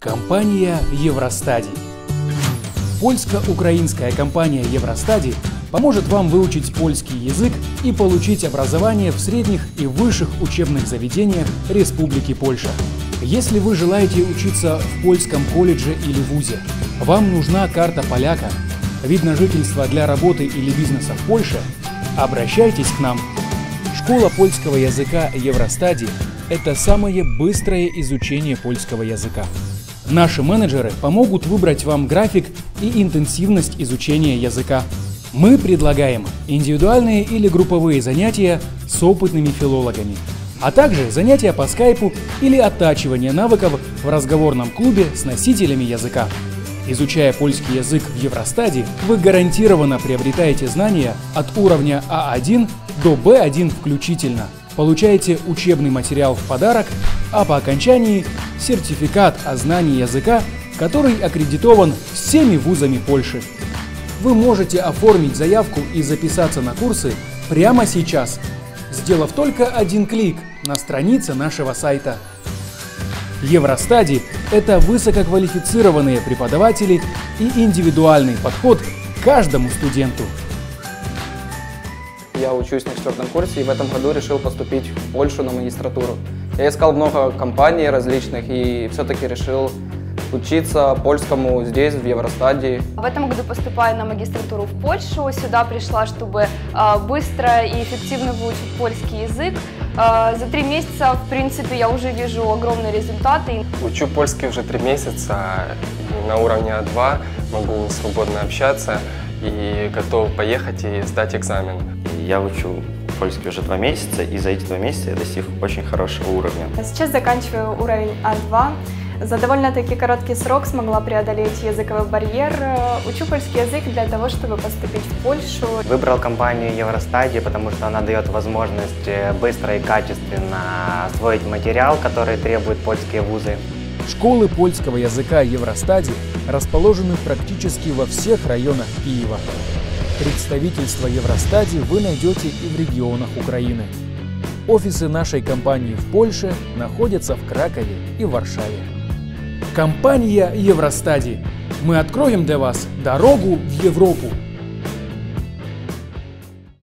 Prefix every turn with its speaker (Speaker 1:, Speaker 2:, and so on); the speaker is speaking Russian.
Speaker 1: Компания Евростади. Польско-украинская компания Евростади поможет вам выучить польский язык и получить образование в средних и высших учебных заведениях Республики Польша. Если вы желаете учиться в польском колледже или вузе, вам нужна карта поляка, вид на жительство для работы или бизнеса в Польше, обращайтесь к нам. Школа польского языка Евростади – это самое быстрое изучение польского языка. Наши менеджеры помогут выбрать вам график и интенсивность изучения языка. Мы предлагаем индивидуальные или групповые занятия с опытными филологами, а также занятия по скайпу или оттачивание навыков в разговорном клубе с носителями языка. Изучая польский язык в Евростаде, вы гарантированно приобретаете знания от уровня А1 до Б1 включительно. Получаете учебный материал в подарок, а по окончании сертификат о знании языка, который аккредитован всеми вузами Польши. Вы можете оформить заявку и записаться на курсы прямо сейчас, сделав только один клик на странице нашего сайта. Евростади – это высококвалифицированные преподаватели и индивидуальный подход к каждому студенту.
Speaker 2: Я учусь на четвертом курсе и в этом году решил поступить в Польшу на магистратуру. Я искал много компаний различных и все-таки решил учиться польскому здесь, в Евростадии.
Speaker 3: В этом году поступаю на магистратуру в Польшу. Сюда пришла, чтобы э, быстро и эффективно выучить польский язык. Э, за три месяца, в принципе, я уже вижу огромные результаты.
Speaker 4: Учу польский уже три месяца, на уровне А2 могу свободно общаться и готов поехать и сдать экзамен.
Speaker 5: Я учу польский уже два месяца, и за эти два месяца я достиг очень хорошего уровня.
Speaker 6: Сейчас заканчиваю уровень А2. За довольно-таки короткий срок смогла преодолеть языковой барьер. Учу польский язык для того, чтобы поступить в Польшу.
Speaker 7: Выбрал компанию Евростадии, потому что она дает возможность э, быстро и качественно освоить материал, который требуют польские вузы.
Speaker 1: Школы польского языка Евростади расположены практически во всех районах Киева. Представительство Евростади вы найдете и в регионах Украины. Офисы нашей компании в Польше находятся в Кракове и Варшаве. Компания Евростади. Мы откроем для вас дорогу в Европу.